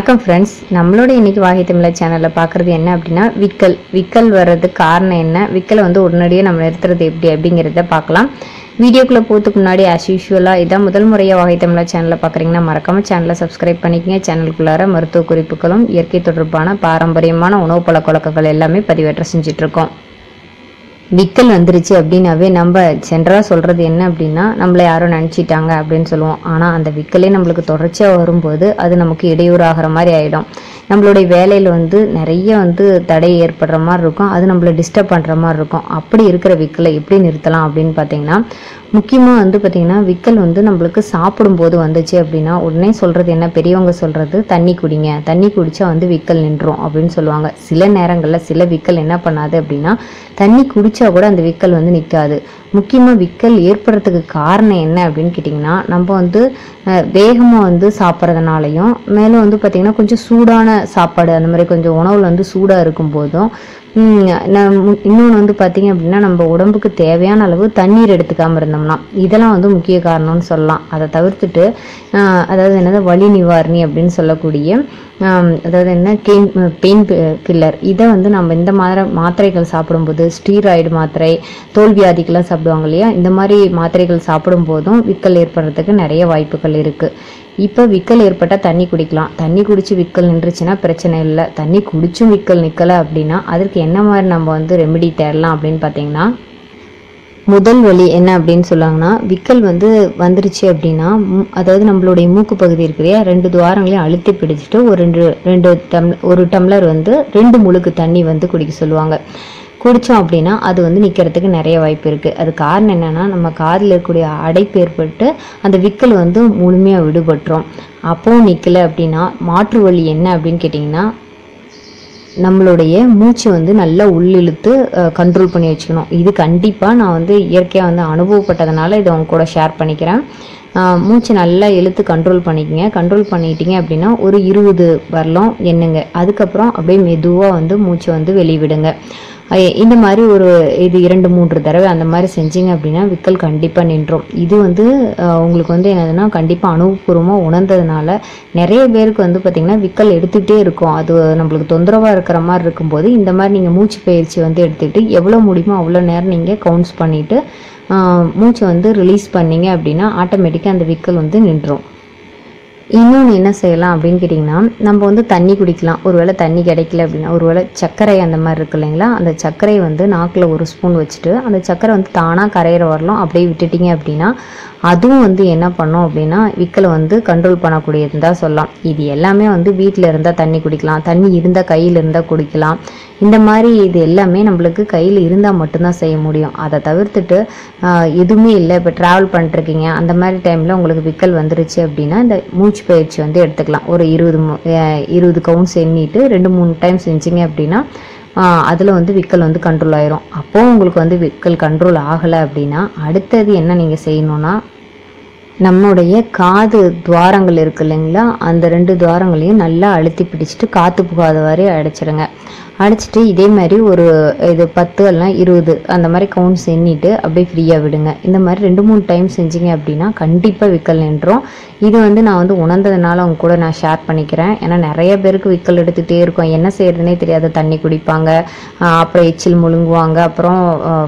வணக்கம் ஃப்ரெண்ட்ஸ் நம்மளோட இன்னைக்கு வாகி தமிழர் சேனலில் பார்க்குறது என்ன அப்படின்னா விக்கல். விக்கல் வர்றதுக்கு காரணம் என்ன? விக்கலை வந்து உடனடியாக நம்ம நிறுத்துறது எப்படி அப்படிங்கிறத பார்க்கலாம். வீடியோக்குள்ளே போகிறதுக்கு முன்னாடி ஆஸ் யூஷுவலாக இதான் முதல் முறையாக வாகை தமிழர் சேனலில் பார்க்குறீங்கன்னா மறக்காம சேனலை சப்ஸ்கிரைப் பண்ணிக்கங்க. சேனலுக்குள்ளார மருத்துவ குறிப்புகளும் இயற்கை தொடர்பான பாரம்பரியமான உணவு பழக்க வழக்கங்கள் எல்லாமே பதிவேற்ற செஞ்சிட்ருக்கோம் விக்கல் வந்துருச்சு அப்படின்னாவே நம்ம ஜென்ரலாக சொல்கிறது என்ன அப்படின்னா நம்மளை யாரும் நினச்சிட்டாங்க அப்படின்னு சொல்லுவோம். ஆனால் அந்த விக்கலே நம்மளுக்கு தொடர்ச்சியாக வரும்போது அது நமக்கு இடையூறாகிற மாதிரி ஆகிடும் நம்மளுடைய வேலையில் வந்து நிறைய வந்து தடை ஏற்படுற மாதிரி இருக்கும். அது நம்மளை டிஸ்டர்ப் பண்ணுற மாதிரி இருக்கும். அப்படி இருக்கிற விக்கலை எப்படி நிறுத்தலாம் அப்படின்னு பார்த்தீங்கன்னா முக்கியமாக வந்து பார்த்திங்கன்னா விக்கல் வந்து நம்மளுக்கு சாப்பிடும்போது வந்துச்சு அப்படின்னா உடனே சொல்கிறது என்ன? பெரியவங்க சொல்கிறது தண்ணி குடிங்க. தண்ணி குடித்தா வந்து விக்கல் நின்றோம் அப்படின்னு சொல்லுவாங்க. சில நேரங்களில் சில விக்கல் என்ன பண்ணாது அப்படின்னா தண்ணி குடித்தா கூட அந்த விக்கல் வந்து நிற்காது முக்கியமாக விக்கல் ஏற்படுறதுக்கு காரணம் என்ன அப்படின்னு கேட்டிங்கன்னா நம்ம வந்து வேகமாக வந்து சாப்பிட்றதுனாலையும் மேலும் வந்து பார்த்திங்கன்னா கொஞ்சம் சூடான சாப்பாடு அந்த மாதிரி கொஞ்சம் உணவில் வந்து சூடாக இருக்கும் போதும் இன்னொன்று வந்து பார்த்திங்க அப்படின்னா நம்ம உடம்புக்கு தேவையான அளவு தண்ணீர் எடுத்துக்காமல் இருந்தோம்னா இதெல்லாம் வந்து முக்கிய காரணம்னு சொல்லலாம். அதை தவிர்த்துட்டு அதாவது என்னது வலி நிவாரணி அப்படின்னு சொல்லக்கூடிய அதாவது என்ன கெயின் பெயின் கில்லர். இதை வந்து நம்ம இந்த மாதிரி மாத்திரைகள் சாப்பிடும்போது ஸ்டீராய்டு மாத்திரை தோல்வியாதிக்கெல்லாம் சாப்பிடுவாங்க இல்லையா? இந்த மாதிரி மாத்திரைகள் சாப்பிடும் போதும் விக்கல் ஏற்படுறதுக்கு நிறைய வாய்ப்புகள் இருக்குது இப்போ விக்கல் ஏற்பட்டால் தண்ணி குடிக்கலாம். தண்ணி குடித்து விக்கல் நின்றுச்சுன்னா பிரச்சனை இல்லை. தண்ணி குடிச்சும் விக்கல் நிற்கலை அப்படின்னா அதற்கு என்ன மாதிரி நம்ம வந்து ரெமெடி தேடலாம் அப்படின்னு பார்த்தீங்கன்னா முதல் வழி என்ன அப்படின்னு சொல்லுவாங்கன்னா விக்கல் வந்து வந்துருச்சு அப்படின்னா அதாவது நம்மளுடைய மூக்கு பகுதி இருக்கிறையா ரெண்டு துவாரங்களையும் அழுத்தி பிடிச்சிட்டு ஒரு ரெண்டு ரெண்டு டம் ஒரு டம்ளர் வந்து ரெண்டு முழுக்கு தண்ணி வந்து குடிக்க சொல்லுவாங்க. குடித்தோம் அப்படின்னா அது வந்து நிற்கிறதுக்கு நிறைய வாய்ப்பு இருக்குது அது காரணம் என்னென்னா நம்ம காதில் இருக்கக்கூடிய அடைப்பு ஏற்பட்டு அந்த விக்கல் வந்து முழுமையாக விடுபட்டுரும். அப்போவும் நிற்கல அப்படின்னா மாற்று வழி என்ன அப்படின்னு கேட்டிங்கன்னா நம்மளுடைய மூச்சு வந்து நல்லா உள்ளிழுத்து கண்ட்ரோல் பண்ணி வச்சுக்கணும். இது கண்டிப்பாக நான் வந்து இயற்கையாக வந்து அனுபவப்பட்டதுனால இதை அவங்க கூட ஷேர் பண்ணிக்கிறேன். மூச்சு நல்லா இழுத்து கண்ட்ரோல் பண்ணிக்கங்க. கண்ட்ரோல் பண்ணிட்டீங்க அப்படின்னா ஒரு இருபது வரலாம் எண்ணுங்க. அதுக்கப்புறம் அப்படியே மெதுவாக வந்து மூச்சை வந்து வெளிவிடுங்க. இந்த மாதிரி ஒரு இது இரண்டு மூன்று தடவை அந்த மாதிரி செஞ்சீங்க அப்படின்னா விக்கல் கண்டிப்பாக நின்றோம். இது வந்து உங்களுக்கு வந்து என்னதுன்னா கண்டிப்பாக அனுபவபூர்வமாக உணர்ந்ததுனால நிறைய பேருக்கு வந்து பார்த்திங்கன்னா விக்கல் எடுத்துகிட்டே இருக்கும். அது நம்மளுக்கு தொந்தரவாக இருக்கிற மாதிரி இருக்கும்போது இந்த மாதிரி நீங்கள் மூச்சு பயிற்சி வந்து எடுத்துக்கிட்டு எவ்வளோ முடியுமோ அவ்வளோ நேரம் நீங்கள் கவுண்ட்ஸ் பண்ணிவிட்டு மூச்சை வந்து ரிலீஸ் பண்ணீங்க அப்படின்னா ஆட்டோமேட்டிக்காக அந்த விக்கல் வந்து நின்றோம். இன்னொன்று என்ன செய்யலாம் அப்படின்னு கேட்டிங்கன்னா நம்ம வந்து தண்ணி குடிக்கலாம். ஒருவேளை தண்ணி கிடைக்கல அப்படின்னா ஒருவேளை சர்க்கரை அந்த மாதிரி இருக்கு இல்லைங்களா? அந்த சர்க்கரை வந்து நாக்கில் ஒரு ஸ்பூன் வச்சுட்டு அந்த சர்க்கரை வந்து தானாக கரையிற வரலாம் அப்படியே விட்டுட்டிங்க அப்படின்னா அதுவும் வந்து என்ன பண்ணும் அப்படின்னா விக்கலை வந்து கண்ட்ரோல் பண்ணக்கூடியதுன்னு தான் சொல்லலாம். இது எல்லாமே வந்து வீட்டில் இருந்தால் தண்ணி குடிக்கலாம் தண்ணி இருந்தால் கையில் இருந்தால் குடிக்கலாம். இந்த மாதிரி இது எல்லாமே நம்மளுக்கு கையில் இருந்தால் மட்டும்தான் செய்ய முடியும். அதை தவிர்த்துட்டு எதுவுமே இல்லை. இப்போ ட்ராவல் பண்ணிட்டுருக்கீங்க. அந்த மாதிரி டைமில் உங்களுக்கு விக்கல் வந்துருச்சு அப்படின்னா இந்த மூச்சு பயிற்சி வந்து எடுத்துக்கலாம். ஒரு இருபது மு- இருபது கவுண்ட்ஸ் எண்ணிட்டு ரெண்டு மூணு டைம் செஞ்சீங்க அப்படின்னா அதில் வந்து விக்கல் வந்து கண்ட்ரோல் ஆயிரும். அப்போ உங்களுக்கு வந்து விக்கல் கண்ட்ரோல் ஆகலை அப்படின்னா அடுத்தது என்ன நீங்கள் செய்யணும்னா நம்முடைய காது துவாரங்கள் இருக்கு இல்லைங்களா? அந்த ரெண்டு துவாரங்களையும் நல்லா அழுத்தி பிடிச்சிட்டு காற்று புகாத வரை அடைச்சிடுங்க அடைச்சிட்டு இதே மாதிரி ஒரு இது பத்து எல்லாம் இருபது அந்த மாதிரி கவுண்ட்ஸ் எண்ணிட்டு அப்படியே ஃப்ரீயாக விடுங்க. இந்த மாதிரி ரெண்டு மூணு டைம் செஞ்சீங்க அப்படின்னா கண்டிப்பாக விக்கல் நின்றோம் இது வந்து நான் வந்து உணர்ந்ததுனால அவங்க கூட நான் ஷேர் பண்ணிக்கிறேன். ஏன்னா நிறைய பேருக்கு விக்கல் எடுத்துகிட்டே இருக்கும். என்ன செய்யறதுனே தெரியாத. தண்ணி குடிப்பாங்க. அப்புறம் எச்சில் முழுங்குவாங்க. அப்புறம்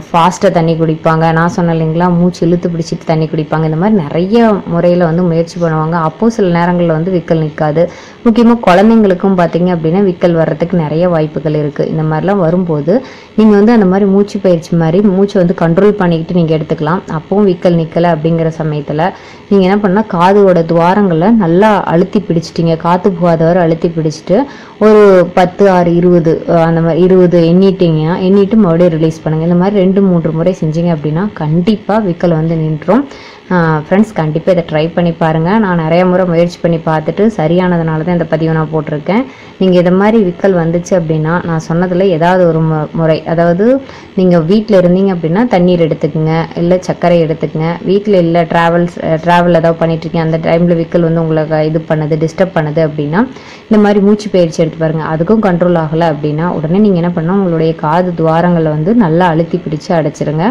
ஃபாஸ்ட்டாக தண்ணி குடிப்பாங்க. நான் சொன்ன இல்லைங்களா? மூச்சு இழுத்து பிடிச்சிட்டு தண்ணி குடிப்பாங்க. இந்த மாதிரி நிறைய முறையில் வந்து முயற்சி பண்ணுவாங்க. அப்போ சில நேரங்களில் வந்து விக்கல் நிற்காது முக்கியமாக குழந்தைங்களுக்கும் பார்த்தீங்க அப்படின்னா விக்கல் வர்றதுக்கு நிறைய வாய்ப்புகள் இருக்குது இந்த மாதிரிலாம் வரும்போது நீங்கள் வந்து அந்த மாதிரி மூச்சு பயிற்சி மாதிரி மூச்சை வந்து கண்ட்ரோல் பண்ணிக்கிட்டு நீங்கள் எடுத்துக்கலாம். அப்பவும் விக்கல் நிற்கலை அப்படிங்கிற சமயத்தில் நீங்கள் என்ன பண்ணால் காதோட துவாரங்களை நல்லா அழுத்தி பிடிச்சிட்டீங்க. காற்று போகாதவரை அழுத்தி பிடிச்சிட்டு ஒரு பத்து ஆறு இருபது அந்த மாதிரி இருபது எண்ணிட்டீங்க. எண்ணிட்டு மறுபடியும் ரிலீஸ் பண்ணுங்கள் இந்த மாதிரி ரெண்டு மூன்று முறை செஞ்சீங்க அப்படின்னா கண்டிப்பாக விக்கல் வந்து நின்றும் ஃப்ரெண்ட்ஸ் கண்டிப்பாக இதை ட்ரை பண்ணி பாருங்கள் நான் நிறைய முறை முயற்சி பண்ணி பார்த்துட்டு சரியானதுனால தான் இந்த பதிவை நான் போட்டிருக்கேன். நீங்கள் இதை மாதிரி விக்கல் வந்துச்சு அப்படின்னா நான் சொன்னதில் ஏதாவது ஒரு மு- முறை அதாவது நீங்கள் வீட்டில் இருந்தீங்க அப்படின்னா தண்ணீர் எடுத்துக்கோங்க. இல்லை சர்க்கரை எடுத்துக்கோங்க. வீட்டில் இல்லை ட்ராவல்ஸ் ட்ராவல் ஏதாவது பண்ணிகிட்ருக்கீங்க அந்த டைமில் விக்கல் வந்து உங்களுக்கு இது பண்ணுது டிஸ்டர்ப் பண்ணுது அப்படின்னா இந்த மாதிரி மூச்சு பயிற்சி எடுத்து பாருங்கள் அதுக்கும் கண்ட்ரோல் ஆகலை அப்படின்னா உடனே நீங்கள் என்ன பண்ணணும்? உங்களுடைய காது துவாரங்களை வந்து நல்லா அழுத்தி பிடிச்சு அடைச்சிருங்க.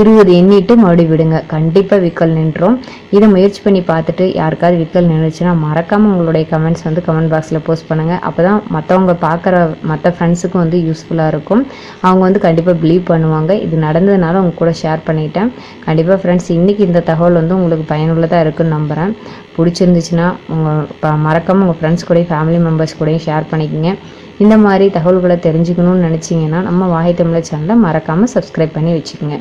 இருபது எண்ணிட்டு மறுபடியும் விடுங்க. கண்டிப்பாக விக்கல் நின்றோம் இதை முயற்சி பண்ணி பார்த்துட்டு யாருக்காவது விக்கல் நின்றுச்சுன்னா மறக்காமல் உங்களுடைய கமெண்ட்ஸ் வந்து கமெண்ட் பாக்ஸில் போஸ்ட் பண்ணுங்கள் அப்போ தான் மற்றவங்க பார்க்குற மற்ற ஃப்ரெண்ட்ஸுக்கும் வந்து யூஸ்ஃபுல்லாக இருக்கும். அவங்க வந்து கண்டிப்பாக பிலீவ் பண்ணுவாங்க. இது நடந்ததுனால உங்க கூட ஷேர் பண்ணிட்டேன். கண்டிப்பாக ஃப்ரெண்ட்ஸ் இன்றைக்கி இந்த தகவல் வந்து உங்களுக்கு பயனுள்ளதாக இருக்குன்னு நம்புகிறேன் பிடிச்சிருந்துச்சுன்னா உங்கள் மறக்காமல் உங்கள் ஃப்ரெண்ட்ஸ் கூடயும் ஃபேமிலி மெம்பர்ஸ் கூடயும் ஷேர் பண்ணிக்கோங்க. இந்த மாதிரி தகவல்களை தெரிஞ்சுக்கணும்னு நினச்சிங்கன்னா நம்ம வாகை தமிழர் சேனலை மறக்காமல் சப்ஸ்கிரைப் பண்ணி வச்சுக்கோங்க.